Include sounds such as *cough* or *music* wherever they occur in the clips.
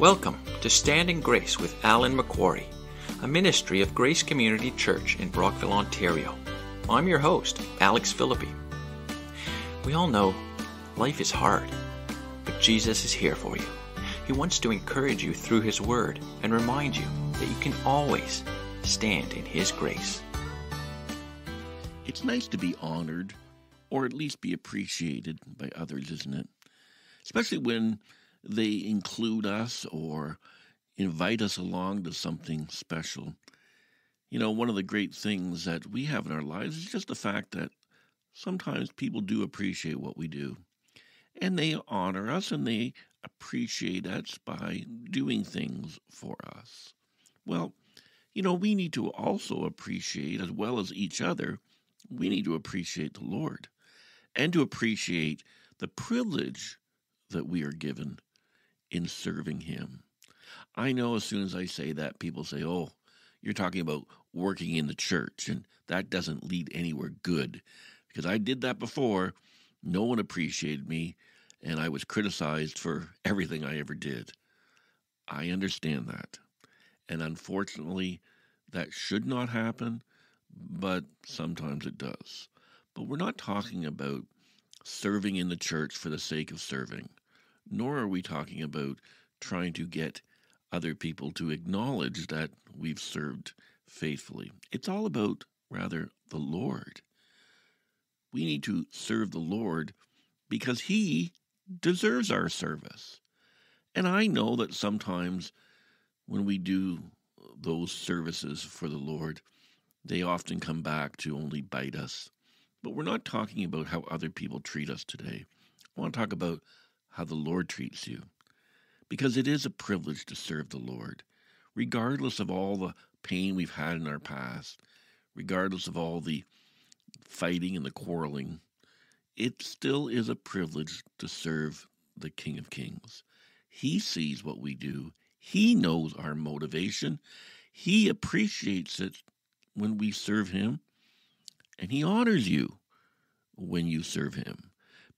Welcome to Standing Grace with Alan McQuarrie, a ministry of Grace Community Church in Brockville, Ontario. I'm your host, Alex Philippi. We all know life is hard, but Jesus is here for you. He wants to encourage you through His Word and remind you that you can always stand in His grace. It's nice to be honored, or at least be appreciated by others, isn't it? Especially when they include us or invite us along to something special. You know, one of the great things that we have in our lives is just the fact that sometimes people do appreciate what we do. And they honor us and they appreciate us by doing things for us. Well, you know, we need to also appreciate, as well as each other, we need to appreciate the Lord and to appreciate the privilege that we are given in serving Him. I know as soon as I say that, people say, oh, you're talking about working in the church, and that doesn't lead anywhere good. Because I did that before, no one appreciated me, and I was criticized for *laughs* everything I ever did. I understand that. And unfortunately, that should not happen, but sometimes it does. But we're not talking about serving in the church for the sake of serving nor are we talking about trying to get other people to acknowledge that we've served faithfully. It's all about, rather, the Lord. We need to serve the Lord because He deserves our service. And I know that sometimes when we do those services for the Lord, they often come back to only bite us. But we're not talking about how other people treat us today. I want to talk about how the Lord treats you. Because it is a privilege to serve the Lord, regardless of all the pain we've had in our past, regardless of all the fighting and the quarreling. It still is a privilege to serve the King of Kings. He sees what we do, He knows our motivation, He appreciates it when we serve Him, and He honors you when you serve Him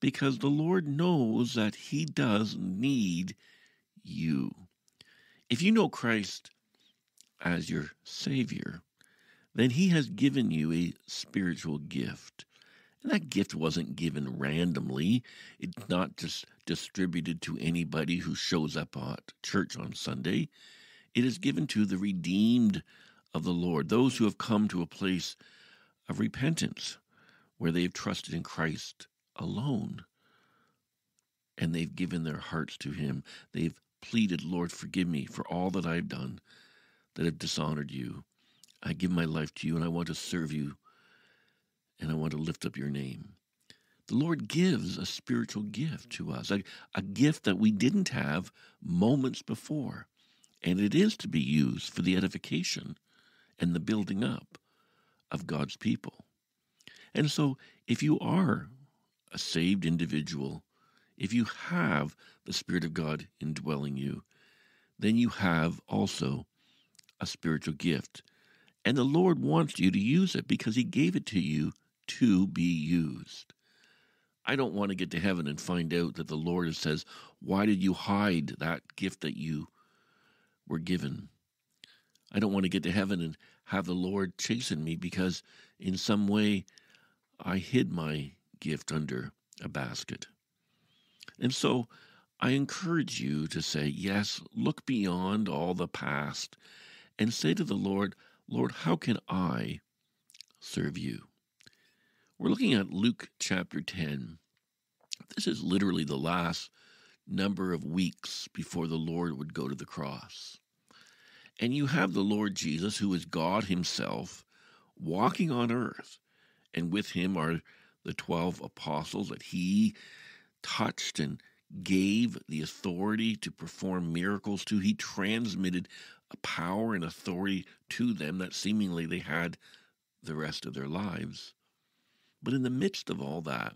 because the Lord knows that He does need you. If you know Christ as your Savior, then He has given you a spiritual gift. And that gift wasn't given randomly. It's not just distributed to anybody who shows up at church on Sunday. It is given to the redeemed of the Lord, those who have come to a place of repentance where they have trusted in Christ alone. And they've given their hearts to Him. They've pleaded, Lord, forgive me for all that I've done that have dishonored you. I give my life to you and I want to serve you and I want to lift up your name. The Lord gives a spiritual gift to us, a, a gift that we didn't have moments before. And it is to be used for the edification and the building up of God's people. And so, if you are a saved individual, if you have the Spirit of God indwelling you, then you have also a spiritual gift. And the Lord wants you to use it because He gave it to you to be used. I don't want to get to heaven and find out that the Lord says, Why did you hide that gift that you were given? I don't want to get to heaven and have the Lord chasten me because in some way I hid my gift under a basket. And so I encourage you to say, yes, look beyond all the past and say to the Lord, Lord, how can I serve you? We're looking at Luke chapter 10. This is literally the last number of weeks before the Lord would go to the cross. And you have the Lord Jesus, who is God Himself, walking on earth, and with Him are the 12 apostles that he touched and gave the authority to perform miracles to. He transmitted a power and authority to them that seemingly they had the rest of their lives. But in the midst of all that,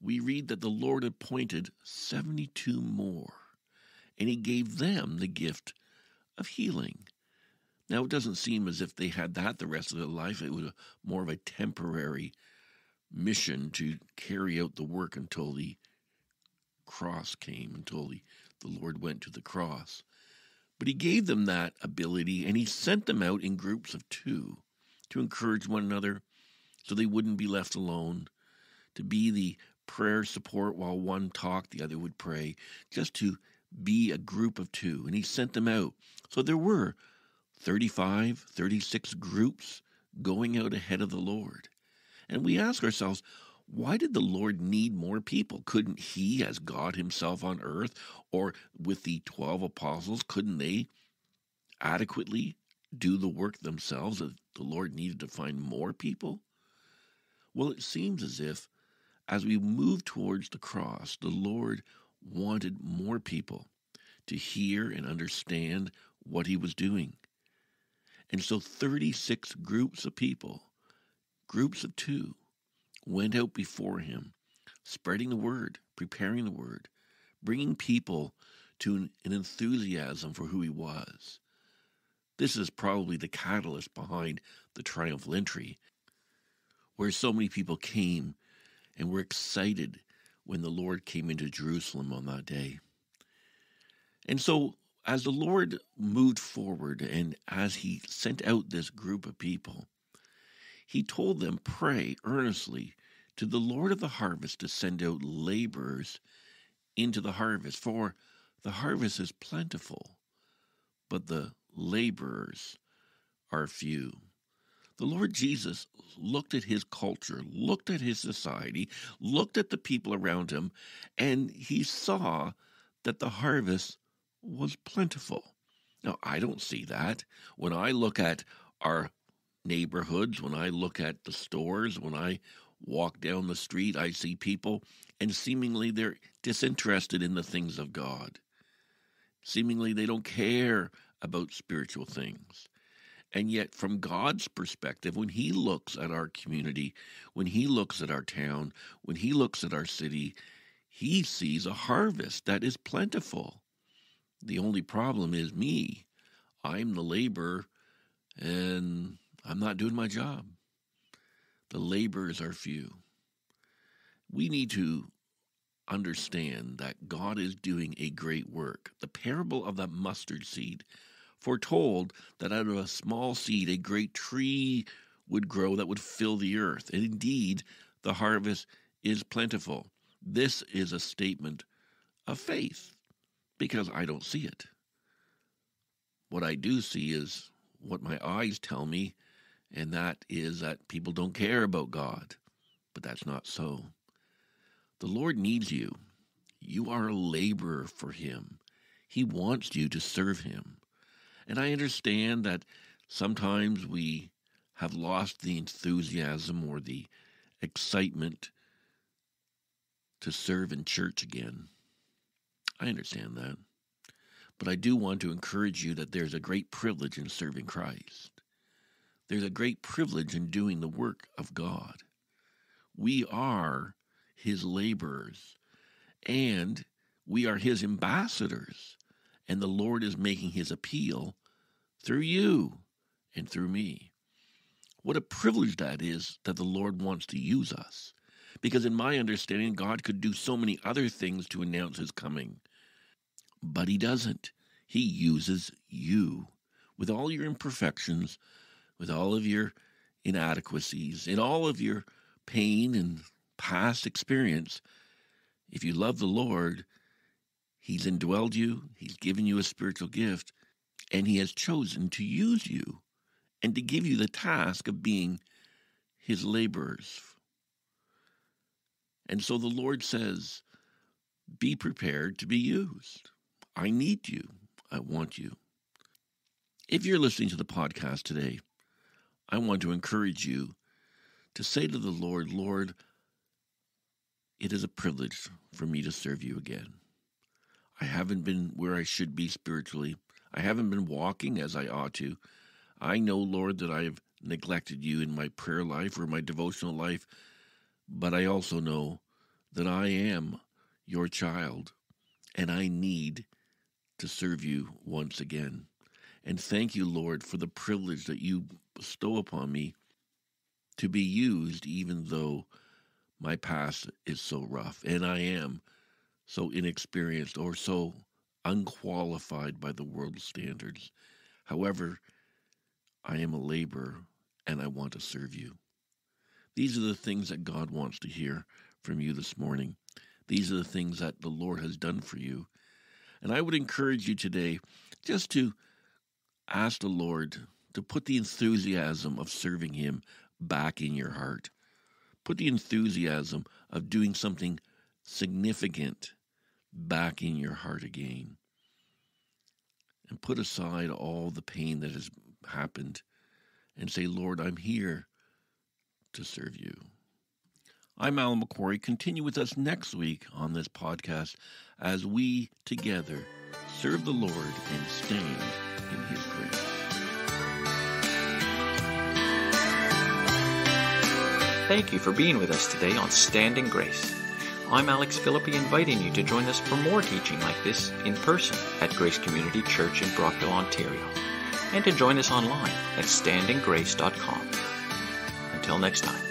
we read that the Lord appointed 72 more, and he gave them the gift of healing. Now, it doesn't seem as if they had that the rest of their life. It was more of a temporary mission to carry out the work until the cross came, until the, the Lord went to the cross. But he gave them that ability and he sent them out in groups of two to encourage one another so they wouldn't be left alone, to be the prayer support while one talked, the other would pray, just to be a group of two. And he sent them out. So there were 35, 36 groups going out ahead of the Lord. And we ask ourselves, why did the Lord need more people? Couldn't He, as God Himself on earth, or with the 12 apostles, couldn't they adequately do the work themselves that the Lord needed to find more people? Well, it seems as if as we move towards the cross, the Lord wanted more people to hear and understand what He was doing. And so 36 groups of people, groups of two, went out before him, spreading the word, preparing the word, bringing people to an, enthusiasm for who he was. This is probably the catalyst behind the triumphal entry, where so many people came and were excited when the Lord came into Jerusalem on that day. And so, as the Lord moved forward and as he sent out this group of people, he told them, Pray earnestly to the Lord of the harvest to send out laborers into the harvest, for the harvest is plentiful, but the laborers are few. The Lord Jesus looked at his culture, looked at his society, looked at the people around him, and he saw that the harvest was plentiful. Now, I don't see that. When I look at our neighborhoods, when I look at the stores, when I walk down the street, I see people, and seemingly they're disinterested in the things of God. Seemingly they don't care about spiritual things. And yet, from God's perspective, when He looks at our community, when He looks at our town, when He looks at our city, He sees a harvest that is plentiful. The only problem is me. I'm the laborer, and I'm not doing my job. The laborers are few. We need to understand that God is doing a great work. The parable of the mustard seed foretold that out of a small seed a great tree would grow that would fill the earth. And indeed, the harvest is plentiful. This is a statement of faith because I don't see it. What I do see is what my eyes tell me and that is that people don't care about God. But that's not so. The Lord needs you. You are a laborer for Him. He wants you to serve Him. And I understand that sometimes we have lost the enthusiasm or the excitement to serve in church again. I understand that. But I do want to encourage you that there's a great privilege in serving Christ. There's a great privilege in doing the work of God. We are his laborers and we are his ambassadors. And the Lord is making his appeal through you and through me. What a privilege that is that the Lord wants to use us. Because, in my understanding, God could do so many other things to announce his coming. But he doesn't. He uses you with all your imperfections, with all of your inadequacies, in all of your pain and past experience, if you love the Lord, He's indwelled you, He's given you a spiritual gift, and He has chosen to use you and to give you the task of being His laborers. And so the Lord says, Be prepared to be used. I need you. I want you. If you're listening to the podcast today, I want to encourage you to say to the Lord, Lord, it is a privilege for me to serve you again. I haven't been where I should be spiritually. I haven't been walking as I ought to. I know, Lord, that I have neglected you in my prayer life or my devotional life, but I also know that I am your child and I need to serve you once again. And thank you, Lord, for the privilege that you bestow upon me to be used, even though my past is so rough and I am so inexperienced or so unqualified by the world's standards. However, I am a laborer and I want to serve you. These are the things that God wants to hear from you this morning. These are the things that the Lord has done for you. And I would encourage you today just to ask the Lord to put the enthusiasm of serving Him back in your heart. Put the enthusiasm of doing something significant back in your heart again. And put aside all the pain that has happened and say, Lord, I'm here to serve you. I'm Alan McQuarrie. Continue with us next week on this podcast as we together serve the Lord and stand in His. Thank you for being with us today on Standing Grace. I'm Alex Philippi inviting you to join us for more teaching like this in person at Grace Community Church in Brockville, Ontario, and to join us online at standinggrace.com. Until next time.